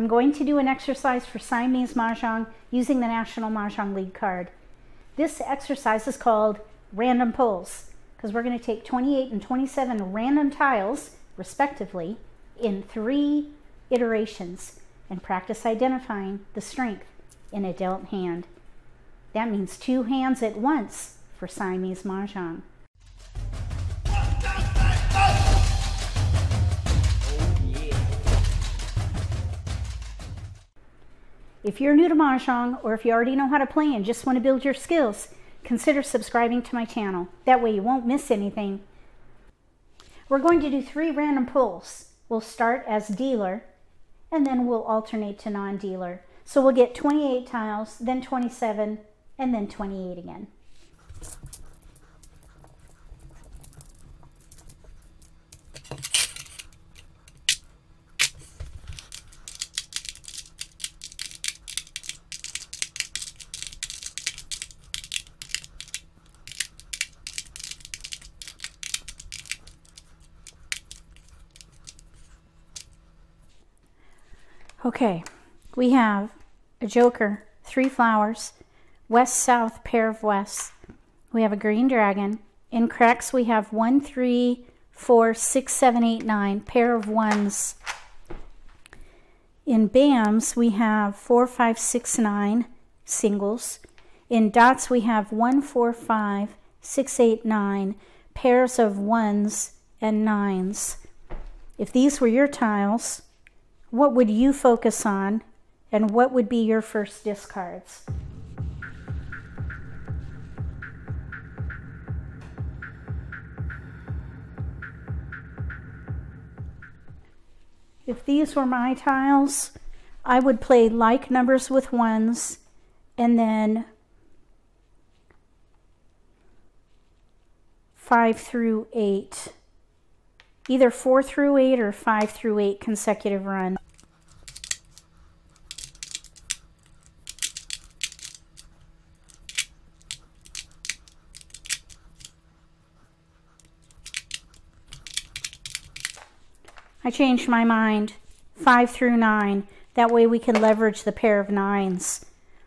I'm going to do an exercise for Siamese Mahjong using the National Mahjong League card. This exercise is called random pulls because we're going to take 28 and 27 random tiles, respectively, in three iterations and practice identifying the strength in a dealt hand. That means two hands at once for Siamese Mahjong. If you're new to Mahjong, or if you already know how to play and just want to build your skills, consider subscribing to my channel. That way you won't miss anything. We're going to do three random pulls. We'll start as dealer, and then we'll alternate to non-dealer. So we'll get 28 tiles, then 27, and then 28 again. Okay, we have a joker, three flowers, west south pair of wests. We have a green dragon. In cracks, we have one, three, four, six, seven, eight, nine, pair of ones. In BAMs, we have four, five, six, nine singles. In dots, we have one, four, five, six, eight, nine, pairs of ones and nines. If these were your tiles, what would you focus on and what would be your first discards? If these were my tiles, I would play like numbers with ones and then five through eight either four through eight or five through eight consecutive run. I changed my mind. Five through nine. That way we can leverage the pair of nines.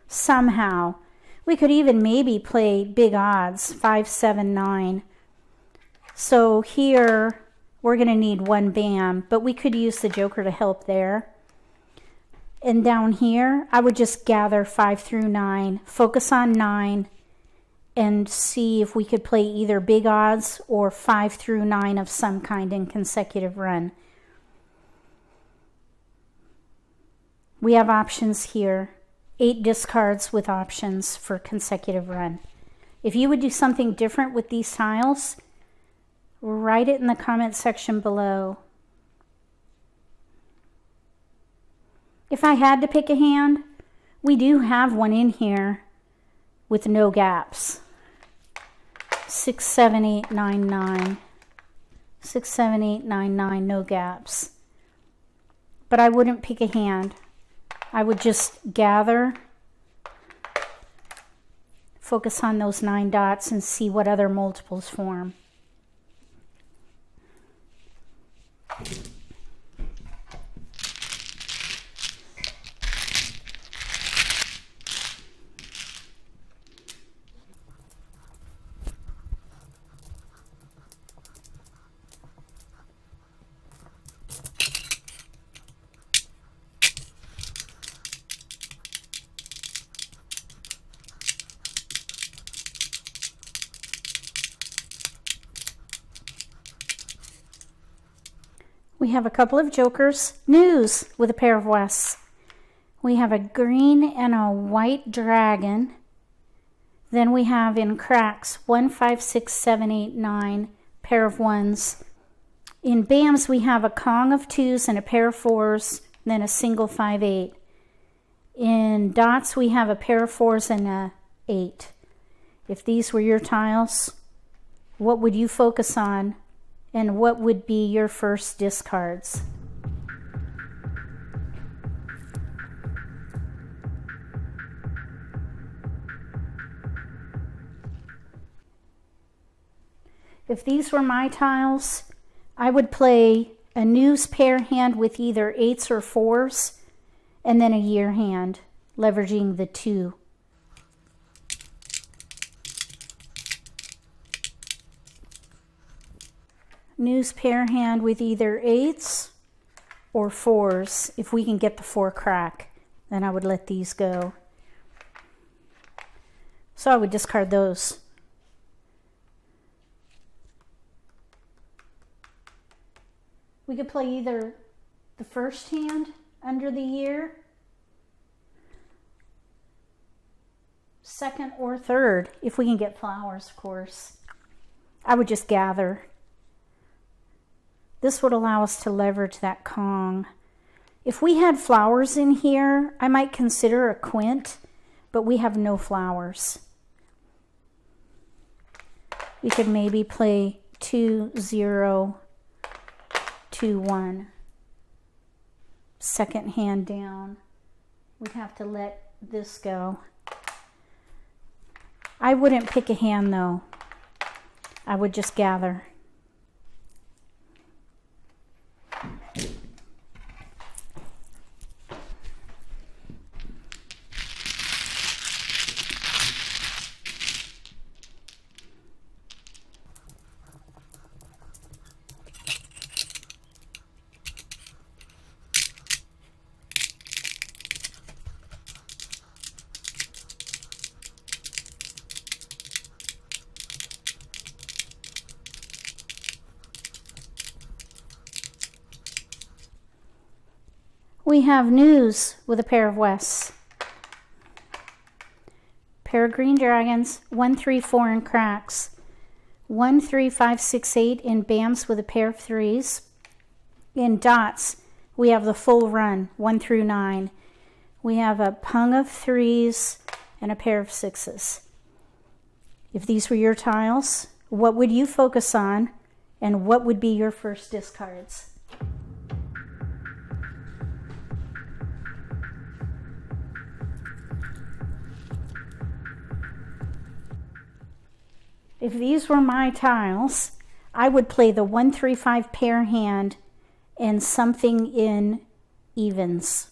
Somehow. We could even maybe play big odds. Five, seven, nine. So here we're going to need one BAM, but we could use the joker to help there. And down here, I would just gather five through nine, focus on nine, and see if we could play either big odds or five through nine of some kind in consecutive run. We have options here, eight discards with options for consecutive run. If you would do something different with these tiles, write it in the comment section below. If I had to pick a hand, we do have one in here with no gaps. Six, seven, eight, nine, nine. Six, seven, eight, nine, nine, no gaps. But I wouldn't pick a hand. I would just gather, focus on those nine dots and see what other multiples form. We have a couple of jokers. News with a pair of wests. We have a green and a white dragon. Then we have in cracks one, five, six, seven, eight, nine pair of ones. In BAMs, we have a Kong of twos and a pair of fours, then a single five, eight. In dots, we have a pair of fours and a eight. If these were your tiles, what would you focus on? And what would be your first discards? If these were my tiles, I would play a news pair hand with either eights or fours and then a year hand, leveraging the two. News pair hand with either eights or fours. If we can get the four crack, then I would let these go. So I would discard those. We could play either the first hand under the year, second or third, if we can get flowers, of course. I would just gather. This would allow us to leverage that Kong. If we had flowers in here, I might consider a quint, but we have no flowers. We could maybe play two, zero, two, one. Second hand down. We'd have to let this go. I wouldn't pick a hand though. I would just gather. We have news with a pair of Wests. Pair of green dragons, one, three, four in cracks. One, three, five, six, eight in BAMs with a pair of threes. In dots, we have the full run, one through nine. We have a pung of threes and a pair of sixes. If these were your tiles, what would you focus on and what would be your first discards? If these were my tiles, I would play the 135 pair hand and something in evens.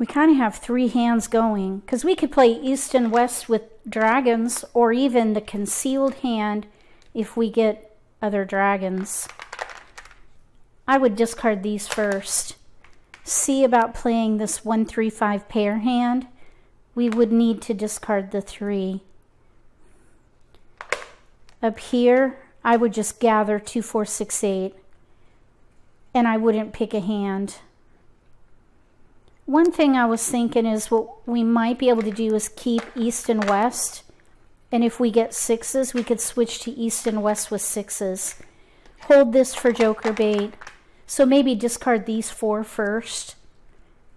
We kind of have three hands going because we could play east and west with dragons or even the concealed hand if we get other dragons. I would discard these first see about playing this 135 pair hand, we would need to discard the 3. Up here, I would just gather 2, 4, 6, 8, and I wouldn't pick a hand. One thing I was thinking is what we might be able to do is keep east and west, and if we get sixes, we could switch to east and west with sixes. Hold this for joker bait. So maybe discard these four first.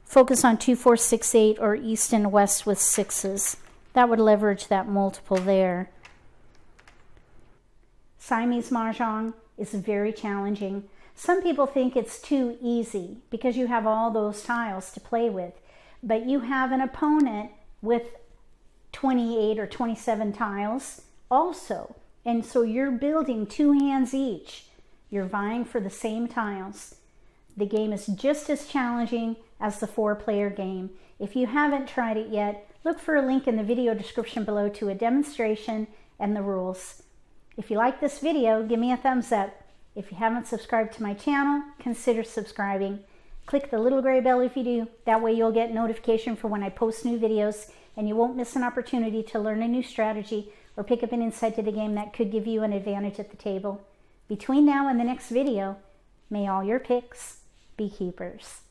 Focus on 2, 4, 6, 8 or east and west with sixes. That would leverage that multiple there. Siamese Mahjong is very challenging. Some people think it's too easy because you have all those tiles to play with, but you have an opponent with 28 or 27 tiles also. And so you're building two hands each. You're vying for the same tiles. The game is just as challenging as the four player game. If you haven't tried it yet, look for a link in the video description below to a demonstration and the rules. If you like this video, give me a thumbs up. If you haven't subscribed to my channel, consider subscribing. Click the little gray bell if you do. That way you'll get notification for when I post new videos and you won't miss an opportunity to learn a new strategy or pick up an insight to the game that could give you an advantage at the table. Between now and the next video, may all your picks be keepers.